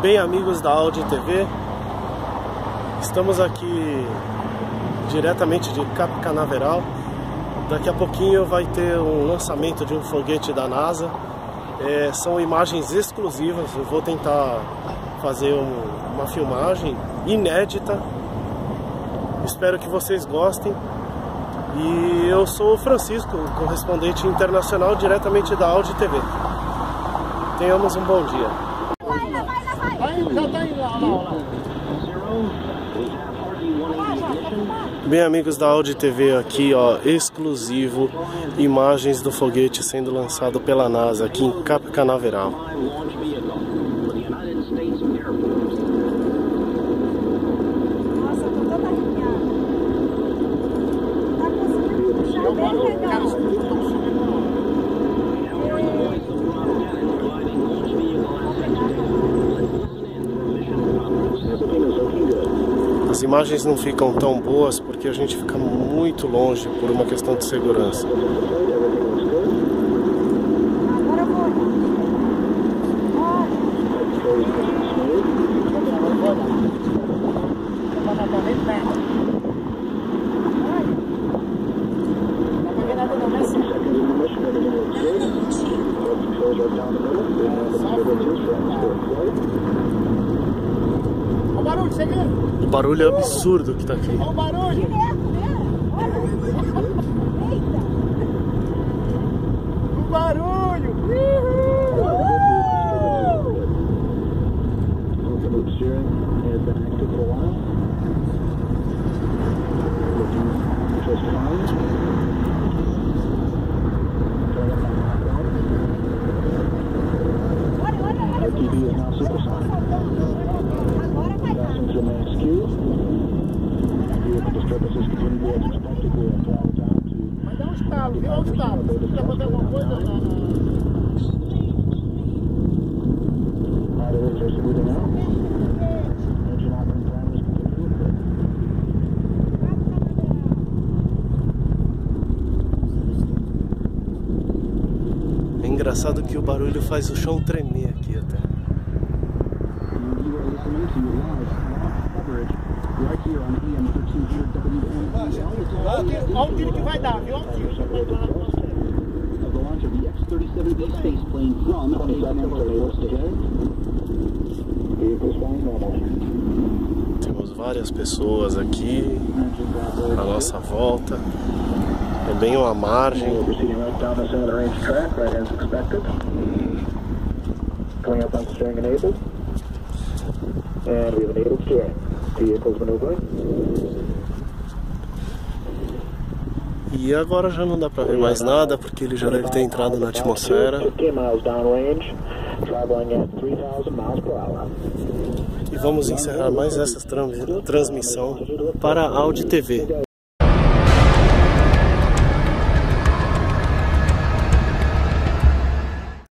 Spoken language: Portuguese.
Bem, amigos da Audi TV, estamos aqui diretamente de Cap Canaveral. Daqui a pouquinho vai ter um lançamento de um foguete da NASA. É, são imagens exclusivas. Eu vou tentar fazer um, uma filmagem inédita. Espero que vocês gostem. E eu sou o Francisco, correspondente internacional diretamente da Audi TV. Tenhamos um bom dia. Bem, amigos da Audi TV, aqui ó, exclusivo, imagens do foguete sendo lançado pela NASA aqui em Cap Canaveral. Nossa, tô toda arrepiada. Tá conseguindo puxar bem legal. As imagens não ficam tão boas porque a gente fica muito longe por uma questão de segurança. Barulho, chegando! O barulho é absurdo que tá aqui. Olha o barulho! direto, né? Eita. O barulho! Um estalo, viu? Olha o estalo. Se quer fazer alguma coisa, na- continue. É engraçado que o barulho faz o chão tremer aqui até. Right here on AM 1300 WNBL. Olha o tiro que vai dar, viu? Olha o tiro. Of the launch of the X-37B space plane from 27 Air Force today. Vehicles flying normal. Temos várias pessoas aqui à nossa volta. É bem uma margem. And steering. Vehicles maneuvering. E agora já não dá pra ver mais nada porque ele já deve ter entrado na atmosfera. 15 miles downrange, traveling at 3,000 miles per hour. E vamos encerrar mais essa tran- transmissão para a Audi TV.